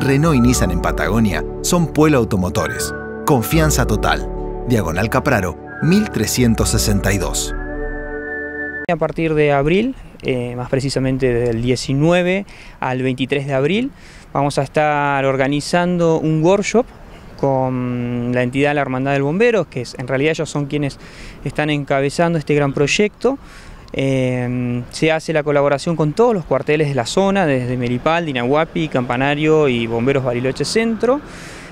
Renault y Nissan en Patagonia son Pueblo Automotores. Confianza total. Diagonal Capraro, 1362. A partir de abril, eh, más precisamente del 19 al 23 de abril, vamos a estar organizando un workshop con la entidad La Hermandad del Bomberos, que en realidad ellos son quienes están encabezando este gran proyecto. Eh, se hace la colaboración con todos los cuarteles de la zona, desde Melipal, Dinahuapi, Campanario y Bomberos Bariloche Centro,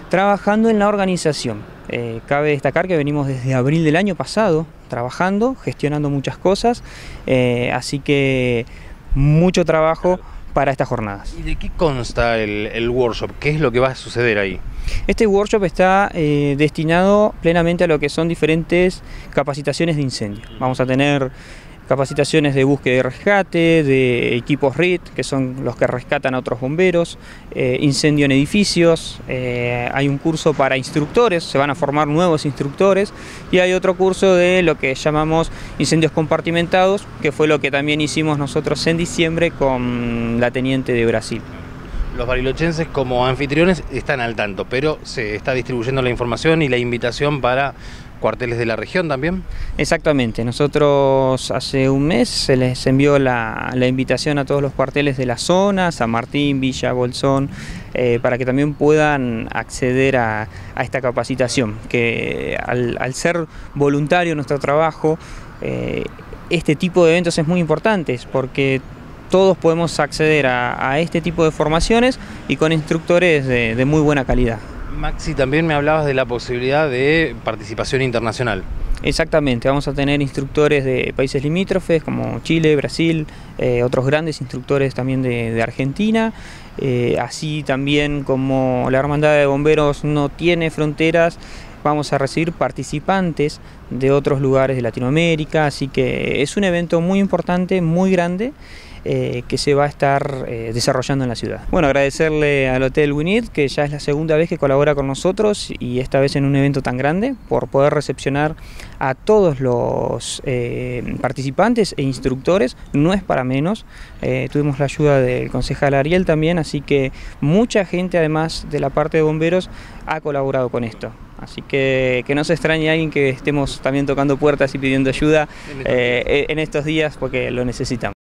trabajando en la organización. Eh, cabe destacar que venimos desde abril del año pasado trabajando, gestionando muchas cosas, eh, así que mucho trabajo para estas jornadas. ¿Y de qué consta el, workshop? ¿Qué es lo que va a suceder ahí? Este workshop está destinado plenamente a lo que son diferentes capacitaciones de incendio. Vamos a tener capacitaciones de búsqueda y rescate, de equipos RIT, que son los que rescatan a otros bomberos, eh, incendio en edificios, eh, hay un curso para instructores, se van a formar nuevos instructores, y hay otro curso de lo que llamamos incendios compartimentados, que fue lo que también hicimos nosotros en diciembre con la teniente de Brasil. Los barilochenses como anfitriones están al tanto, pero se está distribuyendo la información y la invitación para cuarteles de la región también? Exactamente, nosotros hace un mes se les envió la, invitación a todos los cuarteles de la zona, San Martín, Villa, Bolsón, eh, para que también puedan acceder a, esta capacitación, que al, ser voluntario nuestro trabajo, eh, este tipo de eventos es muy importante porque todos podemos acceder a, este tipo de formaciones y con instructores de muy buena calidad. Maxi, también me hablabas de la posibilidad de participación internacional. Exactamente, vamos a tener instructores de países limítrofes como Chile, Brasil, eh, otros grandes instructores también de, Argentina, eh, así también como la Hermandad de Bomberos no tiene fronteras, vamos a recibir participantes de otros lugares de Latinoamérica, así que es un evento muy importante, muy grande eh, que se va a estar eh, desarrollando en la ciudad. Bueno, agradecerle al Hotel Winit, que ya es la segunda vez que colabora con nosotros y esta vez en un evento tan grande, por poder recepcionar a todos los eh, participantes e instructores, no es para menos. tuvimos la ayuda del concejal Ariel también, así que mucha gente además de la parte de bomberos ha colaborado con esto. Así que que no se extrañe a alguien que estemos también tocando puertas y pidiendo ayuda en estos días porque lo necesitamos.